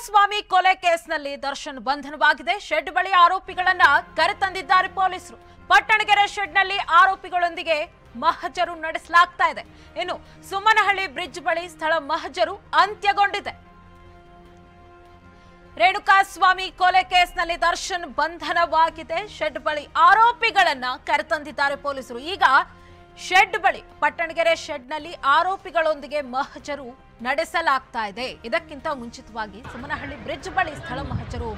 ರೇಣುಕಾಸ್ವಾಮಿ ಕೊಲೆ ಕೇಸ್ನಲ್ಲಿ ದರ್ಶನ್ ಬಂಧನವಾಗಿದೆ. ಶೆಡ್ ಬಳಿ ಆರೋಪಿಗಳನ್ನ ಕರೆತಂದಿದ್ದಾರೆ ಪೊಲೀಸರು. ಪಟ್ಟಣಗೆರೆ ಶೆಡ್ನಲ್ಲಿ ಆರೋಪಿಗಳೊಂದಿಗೆ ಮಹಜರು ನಡೆಸಲಾಗ್ತಾ ಇದೆ. ಇನ್ನು ಸುಮ್ಮನಹಳ್ಳಿ ಬ್ರಿಡ್ಜ್ ಬಳಿ ಸ್ಥಳ ಮಹಜರು ಅಂತ್ಯಗೊಂಡಿದೆ. ರೇಣುಕಾಸ್ವಾಮಿ ಕೊಲೆ ಕೇಸ್ನಲ್ಲಿ ದರ್ಶನ್ ಬಂಧನವಾಗಿದೆ. ಶೆಡ್ ಬಳಿ ಆರೋಪಿಗಳನ್ನ ಕರೆತಂದಿದ್ದಾರೆ ಪೊಲೀಸರು. ಈಗ ಶೆಡ್ ಬಳಿ, ಪಟ್ಟಣಗೆರೆ ಶೆಡ್ನಲ್ಲಿ ಆರೋಪಿಗಳೊಂದಿಗೆ ಮಹಜರು ನಡೆಸಲಾಗ್ತಾ ಇದೆ. ಇದಕ್ಕಿಂತ ಮುಂಚಿತವಾಗಿ ಸುಮನಹಳ್ಳಿ ಬ್ರಿಡ್ಜ್ ಬಳಿ ಸ್ಥಳ ಮಹಜರು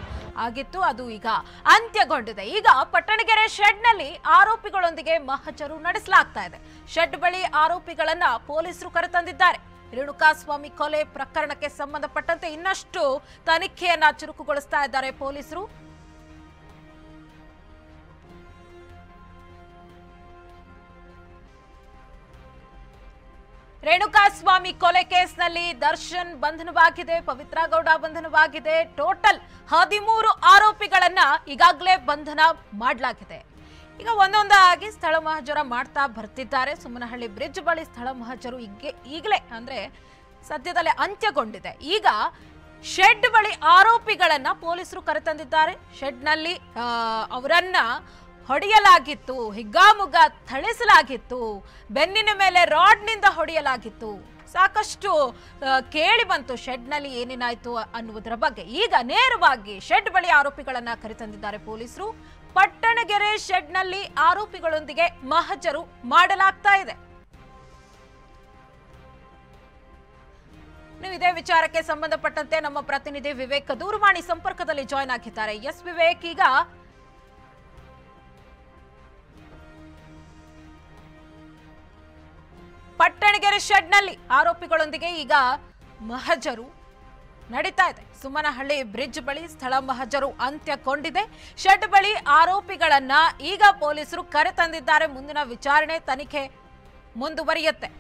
ಆಗಿತ್ತು. ಅದು ಈಗ ಅಂತ್ಯಗೊಂಡಿದೆ. ಈಗ ಪಟ್ಟಣಗೆರೆ ಶೆಡ್ನಲ್ಲಿ ಆರೋಪಿಗಳೊಂದಿಗೆ ಮಹಜರು ನಡೆಸಲಾಗ್ತಾ ಇದೆ. ಶೆಡ್ ಬಳಿ ಆರೋಪಿಗಳನ್ನ ಪೊಲೀಸರು ಕರೆತಂದಿದ್ದಾರೆ. ರೇಣುಕಾಸ್ವಾಮಿ ಕೊಲೆ ಪ್ರಕರಣಕ್ಕೆ ಸಂಬಂಧಪಟ್ಟಂತೆ ಇನ್ನಷ್ಟು ತನಿಖೆಯನ್ನ ಚುರುಕುಗೊಳಿಸ್ತಾ ಇದ್ದಾರೆ ಪೊಲೀಸರು. ರೇಣುಕಾಸ್ವಾಮಿ ಕೊಲೆ ಕೇಸ್ನಲ್ಲಿ ದರ್ಶನ್ ಬಂಧನವಾಗಿದೆ ಪವಿತ್ರ ಗೌಡ ಬಂಧನವಾಗಿದೆ. ಟೋಟಲ್ ಹದಿಮೂರು ಆರೋಪಿಗಳನ್ನ ಈಗಾಗಲೇ ಬಂಧನ ಮಾಡಲಾಗಿದೆ. ಈಗ ಒಂದೊಂದಾಗಿ ಸ್ಥಳ ಮಹಜರ ಮಾಡ್ತಾ ಬರ್ತಿದ್ದಾರೆ. ಸುಮ್ಮನಹಳ್ಳಿ ಬ್ರಿಡ್ಜ್ ಬಳಿ ಸ್ಥಳ ಮಹಜರು ಈಗ ಈಗಲೇ ಅಂದ್ರೆ ಸದ್ಯದಲ್ಲೇ ಅಂತ್ಯಗೊಂಡಿದೆ. ಈಗ ಶೆಡ್ ಬಳಿ ಆರೋಪಿಗಳನ್ನ ಪೊಲೀಸರು ಕರೆತಂದಿದ್ದಾರೆ. ಶೆಡ್ನಲ್ಲಿ ಅವರನ್ನ ಹೊಡೆಯಲಾಗಿತ್ತು, ಹಿಗ್ಗಾಮುಗ್ಗ ಥಳಿಸಲಾಗಿತ್ತು, ಬೆನ್ನಿನ ಮೇಲೆ ರಾಡ್ನಿಂದ ಹೊಡೆಯಲಾಗಿತ್ತು. ಸಾಕಷ್ಟು ಕೇಳಿ ಬಂತು ಶೆಡ್ನಲ್ಲಿ ಏನೇನಾಯ್ತು ಅನ್ನುವುದರ ಬಗ್ಗೆ. ಈಗ ನೇರವಾಗಿ ಶೆಡ್ ಬಳಿ ಆರೋಪಿಗಳನ್ನ ಕರೆತಂದಿದ್ದಾರೆ ಪೊಲೀಸರು. ಪಟ್ಟಣಗೆರೆ ಶೆಡ್ನಲ್ಲಿ ಆರೋಪಿಗಳೊಂದಿಗೆ ಮಹಜರು ಮಾಡಲಾಗ್ತಾ ಇದೆ. ನೀವು ಇದೇ ವಿಚಾರಕ್ಕೆ ಸಂಬಂಧಪಟ್ಟಂತೆ ನಮ್ಮ ಪ್ರತಿನಿಧಿ ವಿವೇಕ್ ದೂರವಾಣಿ ಸಂಪರ್ಕದಲ್ಲಿ ಜಾಯ್ನ್ ಆಗಿದ್ದಾರೆ. ಎಸ್ ವಿವೇಕ್, ಈಗ ಪಟ್ಟಣಗೆರೆ ಶೆಡ್ನಲ್ಲಿ ಆರೋಪಿಗಳೊಂದಿಗೆ ಈಗ ಮಹಜರು ನಡೀತಾ ಇದೆ. ಸುಮ್ಮನಹಳ್ಳಿ ಬ್ರಿಡ್ಜ್ ಬಳಿ ಸ್ಥಳ ಮಹಜರು ಅಂತ್ಯಗೊಂಡಿದೆ. ಶೆಡ್ ಬಳಿ ಆರೋಪಿಗಳನ್ನ ಈಗ ಪೊಲೀಸರು ಕರೆತಂದಿದ್ದಾರೆ ಮುಂದಿನ ವಿಚಾರಣೆ ತನಿಖೆ ಮುಂದುವರಿಯುತ್ತೆ.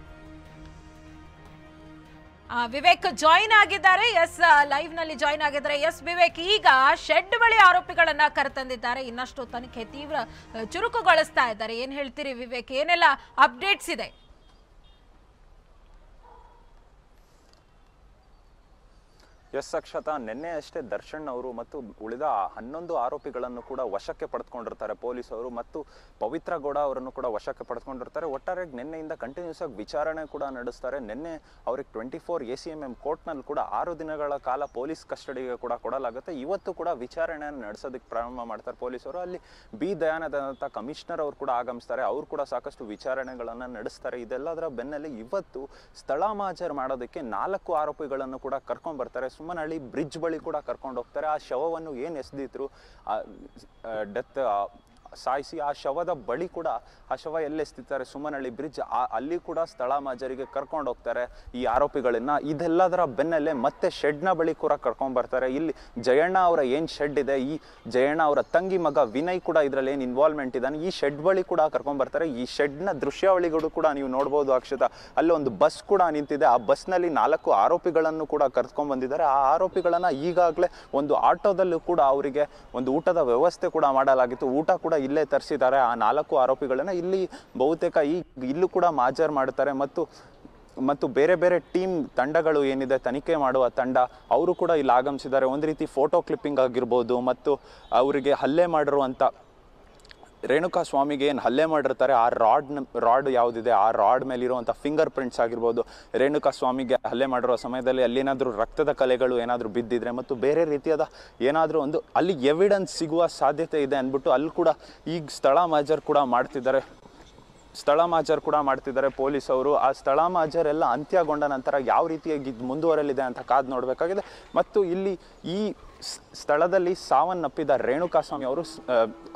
ವಿವೇಕ್ ಜಾಯಿನ್ ಆಗಿದ್ದಾರೆ. ಎಸ್ ಲೈವ್ನಲ್ಲಿ ಜಾಯಿನ್ ಆಗಿದ್ದಾರೆ. ಎಸ್, ವಿವೇಕ್, ಈಗ ಶೆಡ್ ಬಳಿ ಆರೋಪಿಗಳನ್ನ ಕರೆತಂದಿದ್ದಾರೆ ಇನ್ನಷ್ಟು ತನಿಖೆ ತೀವ್ರ ಚುರುಕುಗೊಳಿಸ್ತಾ ಇದ್ದಾರೆ. ಏನ್ ಹೇಳ್ತೀರಿ ವಿವೇಕ್? ಏನೆಲ್ಲ ಅಪ್ಡೇಟ್ಸ್ ಇದೆ? ಎಸ್ ಅಕ್ಷತ ನಿನ್ನೆ ಅಷ್ಟೇ ದರ್ಶನ್ ಅವರು ಮತ್ತು ಉಳಿದ ಹನ್ನೊಂದು ಆರೋಪಿಗಳನ್ನು ಕೂಡ ವಶಕ್ಕೆ ಪಡೆದುಕೊಂಡಿರ್ತಾರೆ ಪೊಲೀಸರು ಮತ್ತು ಪವಿತ್ರ ಗೌಡ ಅವರನ್ನು ಕೂಡ ವಶಕ್ಕೆ ಪಡೆದುಕೊಂಡಿರ್ತಾರೆ. ಒಟ್ಟಾರೆ ನಿನ್ನೆಯಿಂದ ಕಂಟಿನ್ಯೂಸ್ ಆಗಿ ವಿಚಾರಣೆ ಕೂಡ ನಡೆಸ್ತಾರೆ. ನಿನ್ನೆ ಅವ್ರಿಗೆ twenty four A C M M ಕೋರ್ಟ್ನಲ್ಲಿ ಕೂಡ ಆರು ದಿನಗಳ ಕಾಲ ಪೊಲೀಸ್ ಕಸ್ಟಡಿಗೆ ಕೂಡ ಕೊಡಲಾಗುತ್ತೆ. ಇವತ್ತು ಕೂಡ ವಿಚಾರಣೆಯನ್ನು ನಡೆಸೋದಕ್ಕೆ ಪ್ರಾರಂಭ ಮಾಡ್ತಾರೆ ಪೊಲೀಸರು ಅಲ್ಲಿ ಬಿ ದಯಾನಂದ ಕಮಿಷನರ್ ಅವರು ಕೂಡ ಆಗಮಿಸ್ತಾರೆ. ಅವರು ಕೂಡ ಸಾಕಷ್ಟು ವಿಚಾರಣೆಗಳನ್ನು ನಡೆಸ್ತಾರೆ. ಇದೆಲ್ಲದರ ಬೆನ್ನಲ್ಲಿ ಇವತ್ತು ಸ್ಥಳ ಮಾಜರ್ ಮಾಡೋದಕ್ಕೆ ನಾಲ್ಕು ಆರೋಪಿಗಳನ್ನು ಕೂಡ ಕರ್ಕೊಂಡ್ ಬರ್ತಾರೆ ಸುಮ್ಮನಹಳ್ಳಿ ಬ್ರಿಡ್ಜ್ ಬಳಿ ಕೂಡ ಕರ್ಕೊಂಡು ಹೋಗ್ತಾರೆ. ಆ ಶವವನ್ನು ಏನು ಎಸೆದಿದ್ರು ಡೆತ್ ಸಾಯಿಸಿ ಆ ಶವದ ಬಳಿ ಕೂಡ ಆ ಶವ ಎಲ್ಲಿ ಎಸ್ತಿರ್ತಾರೆ? ಸುಮ್ಮನಹಳ್ಳಿ ಬ್ರಿಡ್ಜ್ ಅಲ್ಲಿ ಕೂಡ ಸ್ಥಳ ಮಾಜರಿಗೆ ಕರ್ಕೊಂಡು ಹೋಗ್ತಾರೆ ಈ ಆರೋಪಿಗಳನ್ನ. ಇದೆಲ್ಲದರ ಬೆನ್ನಲ್ಲೇ ಮತ್ತೆ ಶೆಡ್ನ ಬಳಿ ಕೂಡ ಕರ್ಕೊಂಡ್ ಬರ್ತಾರೆ. ಇಲ್ಲಿ ಜಯಣ್ಣ ಅವರ ಏನ್ ಶೆಡ್ ಇದೆ? ಈ ಜಯಣ್ಣ ಅವರ ತಂಗಿ ಮಗ ವಿನಯ್ ಕೂಡ ಇದರಲ್ಲಿ ಏನು ಇನ್ವಾಲ್ವ್ಮೆಂಟ್ ಇದ್ದಾನೆ? ಈ ಶೆಡ್ ಬಳಿ ಕೂಡ ಕರ್ಕೊಂಡ್ ಬರ್ತಾರೆ. ಈ ಶೆಡ್ನ ದೃಶ್ಯಾವಳಿಗಳು ಕೂಡ ನೀವು ನೋಡ್ಬೋದು ಅಕ್ಷತ. ಅಲ್ಲಿ ಒಂದು ಬಸ್ ಕೂಡ ನಿಂತಿದೆ. ಆ ಬಸ್ನಲ್ಲಿ ನಾಲ್ಕು ಆರೋಪಿಗಳನ್ನು ಕೂಡ ಕರ್ಕೊಂಡ್ ಬಂದಿದ್ದಾರೆ. ಆ ಆರೋಪಿಗಳನ್ನ ಈಗಾಗಲೇ ಒಂದು ಆಟೋದಲ್ಲೂ ಕೂಡ ಅವರಿಗೆ ಒಂದು ಊಟದ ವ್ಯವಸ್ಥೆ ಕೂಡ ಮಾಡಲಾಗಿತ್ತು. ಊಟ ಕೂಡ ಇಲ್ಲೇ ತರಿಸಿದ್ದಾರೆ. ಆ ನಾಲ್ಕು ಆರೋಪಿಗಳನ್ನು ಇಲ್ಲಿ ಬಹುತೇಕ ಈ ಇಲ್ಲೂ ಕೂಡ ಮಾಜರ್ ಮಾಡ್ತಾರೆ ಮತ್ತು ಮತ್ತು ಬೇರೆ ಬೇರೆ ಟೀಮ್ ತಂಡಗಳು ಏನಿದೆ, ತನಿಖೆ ಮಾಡುವ ತಂಡ, ಅವರು ಕೂಡ ಇಲ್ಲಿ ಆಗಮಿಸಿದ್ದಾರೆ. ಒಂದು ರೀತಿ ಫೋಟೋ ಕ್ಲಿಪ್ಪಿಂಗ್ ಆಗಿರ್ಬೋದು, ಮತ್ತು ಅವರಿಗೆ ಹಲ್ಲೆ ಮಾಡಿರುವಂಥ ರೇಣುಕಾ ಸ್ವಾಮಿಗೆ ಏನು ಹಲ್ಲೆ ಮಾಡಿರ್ತಾರೆ, ಆ ರಾಡ್ ರಾಡ್ ಯಾವುದಿದೆ, ಆ ರಾಡ್ ಮೇಲಿರುವಂಥ ಫಿಂಗರ್ ಪ್ರಿಂಟ್ಸ್ ಆಗಿರ್ಬೋದು ರೇಣುಕಾ ಸ್ವಾಮಿಗೆ ಹಲ್ಲೆ ಮಾಡಿರೋ ಸಮಯದಲ್ಲಿ ಅಲ್ಲೇನಾದರೂ ರಕ್ತದ ಕಲೆಗಳು ಏನಾದರೂ ಬಿದ್ದಿದ್ರೆ ಮತ್ತು ಬೇರೆ ರೀತಿಯಾದ ಏನಾದರೂ ಒಂದು, ಅಲ್ಲಿ ಎವಿಡೆನ್ಸ್ ಸಿಗುವ ಸಾಧ್ಯತೆ ಇದೆ ಅಂದ್ಬಿಟ್ಟು ಅಲ್ಲಿ ಕೂಡ ಈಗ ಸ್ಥಳ ಮಾಜರ್ ಕೂಡ ಮಾಡ್ತಿದ್ದಾರೆ. ಸ್ಥಳ ಮಾಜರ್ ಕೂಡ ಮಾಡ್ತಿದ್ದಾರೆ ಪೊಲೀಸ್ ಅವರು ಆ ಸ್ಥಳ ಮಾಜರ್ ಎಲ್ಲ ಅಂತ್ಯಗೊಂಡ ನಂತರ ಯಾವ ರೀತಿಯಾಗಿ ಮುಂದುವರಲಿದೆ ಅಂತ ಕಾದು ನೋಡಬೇಕಾಗಿದೆ. ಮತ್ತು ಇಲ್ಲಿ ಈ ಸ್ಥಳದಲ್ಲಿ ಸಾವನ್ನಪ್ಪಿದ ರೇಣುಕಾಸ್ವಾಮಿ ಅವರು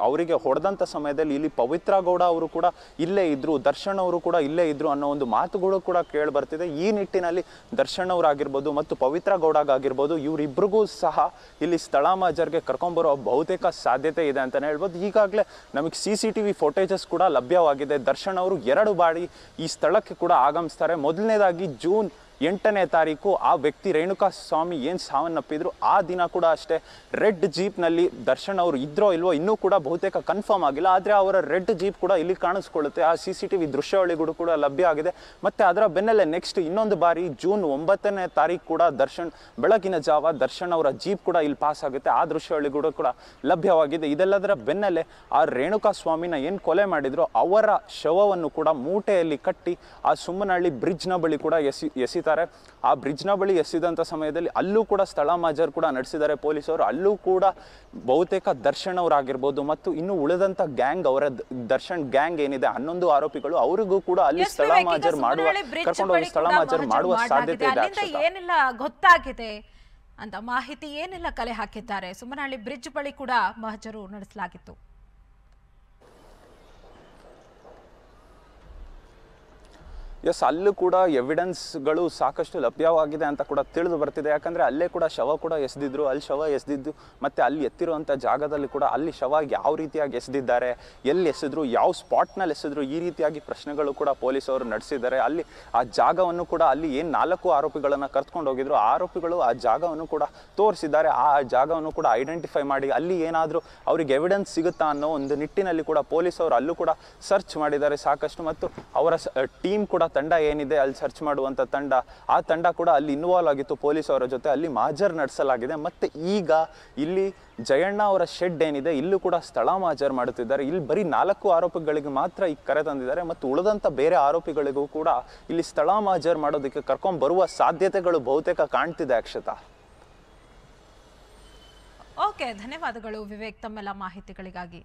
ಅವರಿಗೆ ಹೊಡೆದಂಥ ಸಮಯದಲ್ಲಿ ಇಲ್ಲಿ ಪವಿತ್ರ ಗೌಡ ಅವರು ಕೂಡ ಇಲ್ಲೇ ಇದ್ದರು ದರ್ಶನ್ ಅವರು ಕೂಡ ಇಲ್ಲೇ ಇದ್ದರು ಅನ್ನೋ ಒಂದು ಮಾತುಗಳು ಕೂಡ ಕೇಳಿ ಬರ್ತಿದೆ. ಈ ನಿಟ್ಟಿನಲ್ಲಿ ದರ್ಶನ್ ಅವರಾಗಿರ್ಬೋದು ಮತ್ತು ಪವಿತ್ರ ಗೌಡಗಾಗಿರ್ಬೋದು ಇವರಿಬ್ಬರಿಗೂ ಸಹ ಇಲ್ಲಿ ಸ್ಥಳ ಮಾಜರ್ಗೆ ಕರ್ಕೊಂಬರೋ ಬಹುತೇಕ ಸಾಧ್ಯತೆ ಇದೆ ಅಂತಲೇ ಹೇಳ್ಬೋದು. ಈಗಾಗಲೇ ನಮಗೆ C C T V footages ಕೂಡ ಲಭ್ಯವಾಗಿದೆ. ದರ್ಶನ್ ಅವರು ಎರಡು ಬಾರಿ ಈ ಸ್ಥಳಕ್ಕೆ ಕೂಡ ಆಗಮಿಸ್ತಾರೆ. ಮೊದಲನೇದಾಗಿ ಜೂನ್ ಎಂಟನೇ ತಾರೀಕು ಆ ವ್ಯಕ್ತಿ ರೇಣುಕಾ ಸ್ವಾಮಿ ಏನು ಸಾವನ್ನಪ್ಪಿದ್ರು, ಆ ದಿನ ಕೂಡ ಅಷ್ಟೇ ರೆಡ್ ಜೀಪ್ನಲ್ಲಿ ದರ್ಶನ್ ಅವರು ಇದ್ರೋ ಇಲ್ವೋ ಇನ್ನೂ ಕೂಡ ಬಹುತೇಕ ಕನ್ಫರ್ಮ್ ಆಗಿಲ್ಲ. ಆದರೆ ಅವರ ರೆಡ್ ಜೀಪ್ ಕೂಡ ಇಲ್ಲಿ ಕಾಣಿಸ್ಕೊಳ್ಳುತ್ತೆ. ಆ ಸಿ ಸಿ ಟಿ ವಿ ದೃಶ್ಯಾವಳಿಗಳು ಕೂಡ ಲಭ್ಯ ಆಗಿದೆ. ಮತ್ತು ಅದರ ಬೆನ್ನಲ್ಲೇ ನೆಕ್ಸ್ಟ್ ಇನ್ನೊಂದು ಬಾರಿ ಜೂನ್ ಒಂಬತ್ತನೇ ತಾರೀಕು ಕೂಡ ದರ್ಶನ್, ಬೆಳಗಿನ ಜಾವ ದರ್ಶನ್ ಅವರ ಜೀಪ್ ಕೂಡ ಇಲ್ಲಿ ಪಾಸ್ ಆಗುತ್ತೆ. ಆ ದೃಶ್ಯಾವಳಿಗಳು ಕೂಡ ಲಭ್ಯವಾಗಿದೆ. ಇದೆಲ್ಲದರ ಬೆನ್ನಲ್ಲೇ ಆ ರೇಣುಕಾ ಸ್ವಾಮಿನ ಏನು ಕೊಲೆ ಮಾಡಿದ್ರು ಅವರ ಶವವನ್ನು ಕೂಡ ಮೂಟೆಯಲ್ಲಿ ಕಟ್ಟಿ ಆ ಸುಮ್ಮನಹಳ್ಳಿ ಬ್ರಿಡ್ಜ್ನ ಬಳಿ ಕೂಡ ಎಸಿ ಎಸಿತಾರೆ ಆ ಬ್ರಿಡ್ಜ್ನ ಬಳಿ ಎಸಿದಂಥ ಸಮಯದಲ್ಲಿ ಅಲ್ಲೂ ಕೂಡ ಸ್ಥಳ ಮಾಜರ್ ಕೂಡ ನಡೆಸಿದ್ದಾರೆ ಪೊಲೀಸರು. ಅಲ್ಲೂ ಕೂಡ ಬಹುತೇಕ ದರ್ಶನ್ ಅವರಾಗಿರ್ಬೋದು ಮತ್ತು ಇನ್ನು ಉಳಿದಂಥ ಗ್ಯಾಂಗ್ ಅವರ ದರ್ಶನ್ ಗ್ಯಾಂಗ್ ಏನಿದೆ ಹನ್ನೊಂದು ಆರೋಪಿಗಳು ಅವರಿಗೂ ಕೂಡ ಅಲ್ಲಿ ಸ್ಥಳ ಮಾಜರ್ ಮಾಡುವ ಕರ್ಕೊಂಡು ಹೋಗಿ ಸ್ಥಳ ಮಾಜರ್ ಮಾಡುವ ಸಾಧ್ಯತೆ ಇದೆ. ಏನೆಲ್ಲ ಗೊತ್ತಾಗಿದೆ ಅಂತ ಮಾಹಿತಿ ಏನೆಲ್ಲ ಕಲೆ ಹಾಕಿದ್ದಾರೆ. ಸುಮ್ಮನಹಳ್ಳಿ ಬ್ರಿಡ್ಜ್ ಬಳಿ ಕೂಡ ಮಹಜರು ನಡೆಸಲಾಗಿತ್ತು. ಎಸ್, ಅಲ್ಲೂ ಕೂಡ ಎವಿಡೆನ್ಸ್ಗಳು ಸಾಕಷ್ಟು ಲಭ್ಯವಾಗಿದೆ ಅಂತ ಕೂಡ ತಿಳಿದು ಬರ್ತಿದೆ. ಯಾಕಂದರೆ ಅಲ್ಲೇ ಕೂಡ ಶವ ಕೂಡ ಎಸೆದಿದ್ರು. ಅಲ್ಲಿ ಶವ ಎಸೆದಿದ್ದು, ಮತ್ತು ಅಲ್ಲಿ ಎತ್ತಿರುವಂಥ ಜಾಗದಲ್ಲಿ ಕೂಡ ಅಲ್ಲಿ ಶವ ಯಾವ ರೀತಿಯಾಗಿ ಎಸೆದಿದ್ದಾರೆ, ಎಲ್ಲಿ ಎಸೆದ್ರು ಯಾವ ಸ್ಪಾಟ್ನಲ್ಲಿ ಎಸೆದ್ರು ಈ ರೀತಿಯಾಗಿ ಪ್ರಶ್ನೆಗಳು ಕೂಡ ಪೊಲೀಸರು ನಡೆಸಿದ್ದಾರೆ. ಅಲ್ಲಿ ಆ ಜಾಗವನ್ನು ಕೂಡ ಅಲ್ಲಿ ಏನು ನಾಲ್ಕು ಆರೋಪಿಗಳನ್ನು ಕರ್ತ್ಕೊಂಡು ಹೋಗಿದ್ರು ಆರೋಪಿಗಳು ಆ ಜಾಗವನ್ನು ಕೂಡ ತೋರಿಸಿದ್ದಾರೆ. ಆ ಜಾಗವನ್ನು ಕೂಡ ಐಡೆಂಟಿಫೈ ಮಾಡಿ, ಅಲ್ಲಿ ಏನಾದರೂ ಅವರಿಗೆ ಎವಿಡೆನ್ಸ್ ಸಿಗುತ್ತಾ ಅನ್ನೋ ಒಂದು ನಿಟ್ಟಿನಲ್ಲಿ ಕೂಡ ಪೊಲೀಸರು ಅಲ್ಲೂ ಕೂಡ ಸರ್ಚ್ ಮಾಡಿದ್ದಾರೆ ಸಾಕಷ್ಟು. ಮತ್ತು ಅವರ ಟೀಮ್ ಕೂಡ ತಂಡ ಏನಿದೆ, ಅಲ್ಲಿ ಸರ್ಚ್ ಮಾಡುವಂಥ ತಂಡ, ಆ ತಂಡ ಕೂಡ ಅಲ್ಲಿ ಇನ್ವಾಲ್ವ್ ಆಗಿತ್ತು ಪೊಲೀಸ್ ಅವರ ಜೊತೆ. ಅಲ್ಲಿ ಮಾಜರ್ ನಡೆಸಲಾಗಿದೆ. ಮತ್ತು ಈಗ ಇಲ್ಲಿ ಜಯಣ್ಣ ಅವರ ಶೆಡ್ ಏನಿದೆ, ಇಲ್ಲೂ ಕೂಡ ಸ್ಥಳ ಮಾಜರ್ ಮಾಡುತ್ತಿದ್ದಾರೆ. ಇಲ್ಲಿ ಬರೀ ನಾಲ್ಕು ಆರೋಪಿಗಳಿಗೆ ಮಾತ್ರ ಈಗ ಕರೆ ತಂದಿದ್ದಾರೆ. ಮತ್ತು ಉಳಿದಂಥ ಬೇರೆ ಆರೋಪಿಗಳಿಗೂ ಕೂಡ ಇಲ್ಲಿ ಸ್ಥಳ ಮಾಜರ್ ಮಾಡೋದಕ್ಕೆ ಕರ್ಕೊಂಡ್ ಬರುವ ಸಾಧ್ಯತೆಗಳು ಬಹುತೇಕ ಕಾಣ್ತಿದೆ ಅಕ್ಷತಾ. ಓಕೆ ಧನ್ಯವಾದಗಳು ವಿವೇಕ್ ತಮ್ಮೆಲ್ಲ ಮಾಹಿತಿಗಳಿಗಾಗಿ.